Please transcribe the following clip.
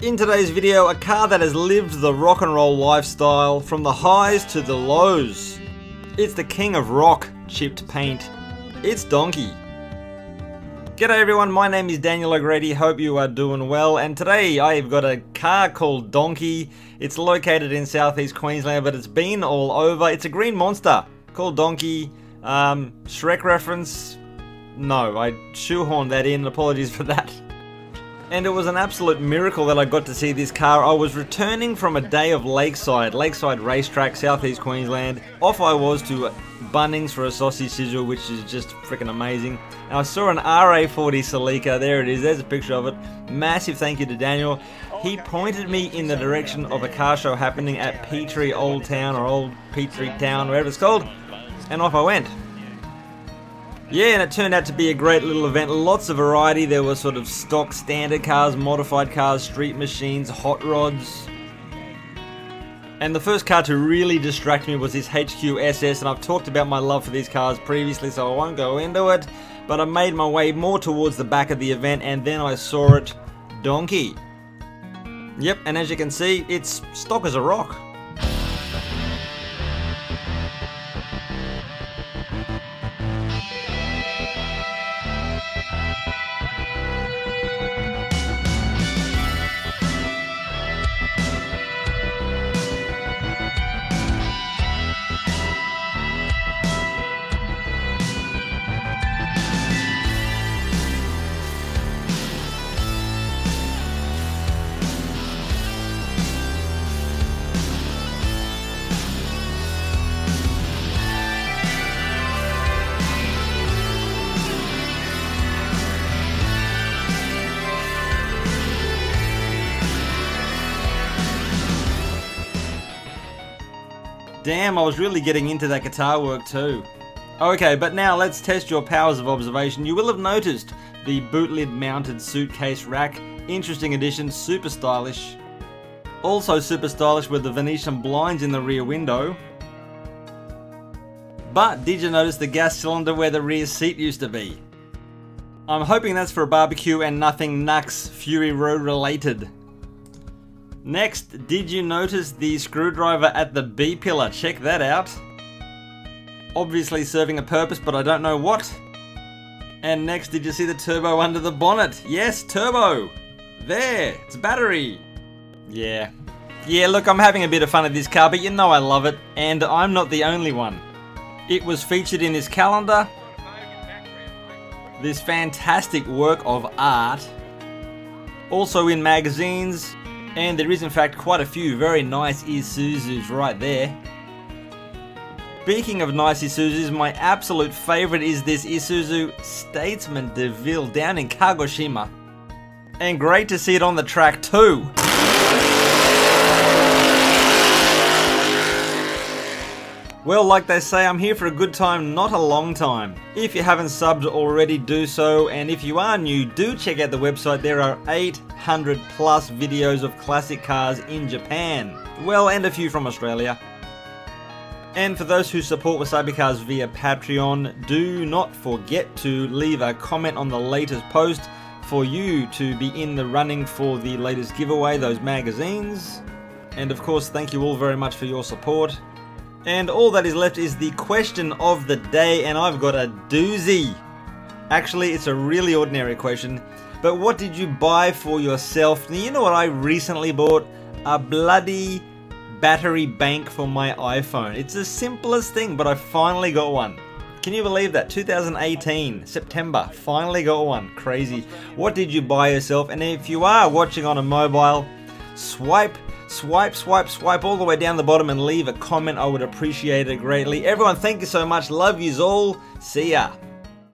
In today's video, a car that has lived the rock and roll lifestyle from the highs to the lows. It's the king of rock, chipped paint. It's Donkey. G'day everyone, my name is Daniel O'Grady, hope you are doing well, and today I've got a car called Donkey. It's located in southeast Queensland, but it's been all over. It's a green monster called Donkey. Um, Shrek reference? No, I shoehorned that in, apologies for that. And it was an absolute miracle that I got to see this car. I was returning from a day of Lakeside, Lakeside Racetrack, Southeast Queensland. Off I was to Bunnings for a sausage sizzle, which is just freaking amazing. And I saw an RA40 Celica, there it is, there's a picture of it. Massive thank you to Daniel. He pointed me in the direction of a car show happening at Petrie Old Town, or Old Petrie Town, wherever it's called. And off I went. Yeah, and it turned out to be a great little event. Lots of variety. There were sort of stock standard cars, modified cars, street machines, hot rods. And the first car to really distract me was this HQ SS, and I've talked about my love for these cars previously, so I won't go into it. But I made my way more towards the back of the event, and then I saw it, Donkey. Yep, and as you can see, it's stock as a rock. Damn, I was really getting into that guitar work too. Okay, but now let's test your powers of observation. You will have noticed the boot lid mounted suitcase rack. Interesting addition, super stylish. Also super stylish with the Venetian blinds in the rear window. But did you notice the gas cylinder where the rear seat used to be? I'm hoping that's for a barbecue and nothing Nux Fury Road related. Next, did you notice the screwdriver at the B pillar? Check that out. Obviously serving a purpose, but I don't know what. And next, did you see the turbo under the bonnet? Yes, turbo! There, it's battery. Yeah. Yeah, look, I'm having a bit of fun at this car, but you know I love it, and I'm not the only one. It was featured in this calendar, this fantastic work of art, also in magazines, and there is in fact quite a few very nice Isuzus right there. Speaking of nice Isuzus, my absolute favourite is this Isuzu Statesman DeVille down in Kagoshima. And great to see it on the track too. Well, like they say, I'm here for a good time, not a long time. If you haven't subbed already, do so, and if you are new, do check out the website. There are 800 plus videos of classic cars in Japan. Well, and a few from Australia. And for those who support Wasabi Cars via Patreon, do not forget to leave a comment on the latest post for you to be in the running for the latest giveaway, those magazines. And of course, thank you all very much for your support. And all that is left is the question of the day, and I've got a doozy. Actually, it's a really ordinary question, but what did you buy for yourself? Now, you know what I recently bought? A bloody battery bank for my iPhone. It's the simplest thing, but I finally got one. Can you believe that? 2018, September, finally got one. Crazy. What did you buy yourself? And if you are watching on a mobile, swipe swipe, swipe, swipe all the way down the bottom and leave a comment. I would appreciate it greatly. Everyone, thank you so much. Love yous all. See ya.